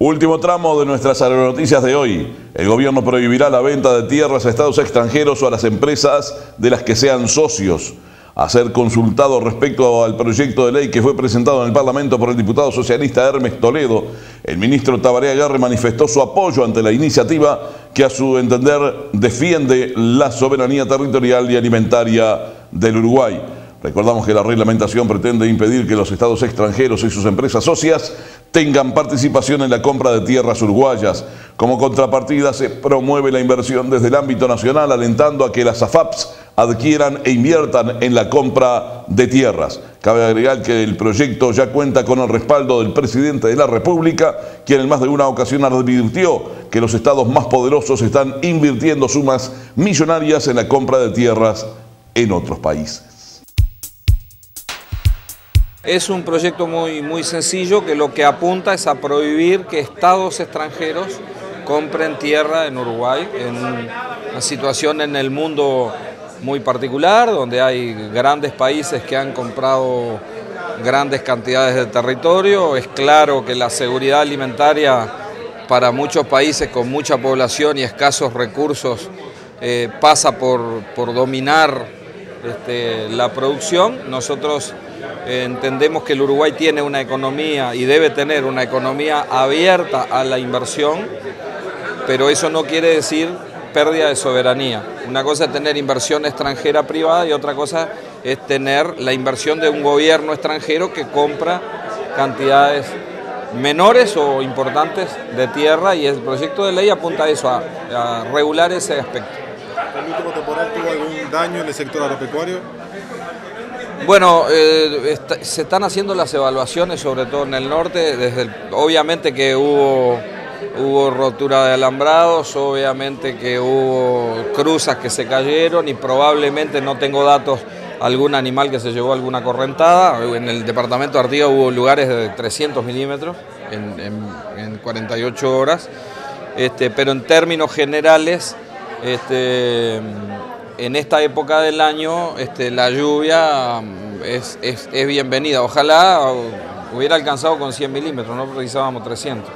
Último tramo de nuestras aeronoticias de hoy. El gobierno prohibirá la venta de tierras a estados extranjeros o a las empresas de las que sean socios. A ser consultado respecto al proyecto de ley que fue presentado en el Parlamento por el diputado socialista Hermes Toledo, el ministro Tabaré Agarre manifestó su apoyo ante la iniciativa que a su entender defiende la soberanía territorial y alimentaria del Uruguay. Recordamos que la reglamentación pretende impedir que los estados extranjeros y sus empresas socias tengan participación en la compra de tierras uruguayas. Como contrapartida se promueve la inversión desde el ámbito nacional, alentando a que las AFAPs adquieran e inviertan en la compra de tierras. Cabe agregar que el proyecto ya cuenta con el respaldo del presidente de la República, quien en más de una ocasión advirtió que los estados más poderosos están invirtiendo sumas millonarias en la compra de tierras en otros países. Es un proyecto muy, muy sencillo que lo que apunta es a prohibir que estados extranjeros compren tierra en Uruguay, en una situación en el mundo muy particular, donde hay grandes países que han comprado grandes cantidades de territorio. Es claro que la seguridad alimentaria para muchos países con mucha población y escasos recursos eh, pasa por, por dominar este, la producción. Nosotros entendemos que el Uruguay tiene una economía y debe tener una economía abierta a la inversión, pero eso no quiere decir pérdida de soberanía. Una cosa es tener inversión extranjera privada y otra cosa es tener la inversión de un gobierno extranjero que compra cantidades menores o importantes de tierra y el proyecto de ley apunta a eso, a, regular ese aspecto. ¿El último temporal tuvo algún daño en el sector agropecuario? Bueno, eh, se están haciendo las evaluaciones, sobre todo en el norte, desde obviamente que hubo, hubo rotura de alambrados, obviamente que hubo cruzas que se cayeron y probablemente no tengo datos algún animal que se llevó alguna correntada. En el departamento de Artigas hubo lugares de 300 milímetros en, 48 horas, este, pero en términos generales este, en esta época del año este, la lluvia mm, es, bienvenida. Ojalá hubiera alcanzado con 100 milímetros, no precisábamos 300.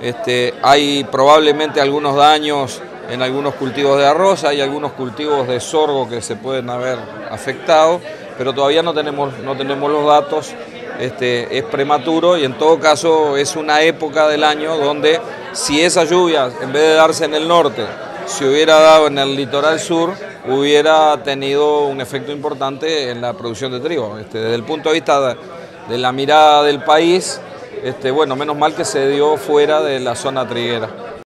Este, hay probablemente algunos daños en algunos cultivos de arroz, hay algunos cultivos de sorgo que se pueden haber afectado, pero todavía no tenemos, los datos, este, es prematuro y en todo caso es una época del año donde si esa lluvia, en vez de darse en el norte, se hubiera dado en el litoral sur, hubiera tenido un efecto importante en la producción de trigo. Este, desde el punto de vista de, la mirada del país, este, bueno, menos mal que se dio fuera de la zona triguera.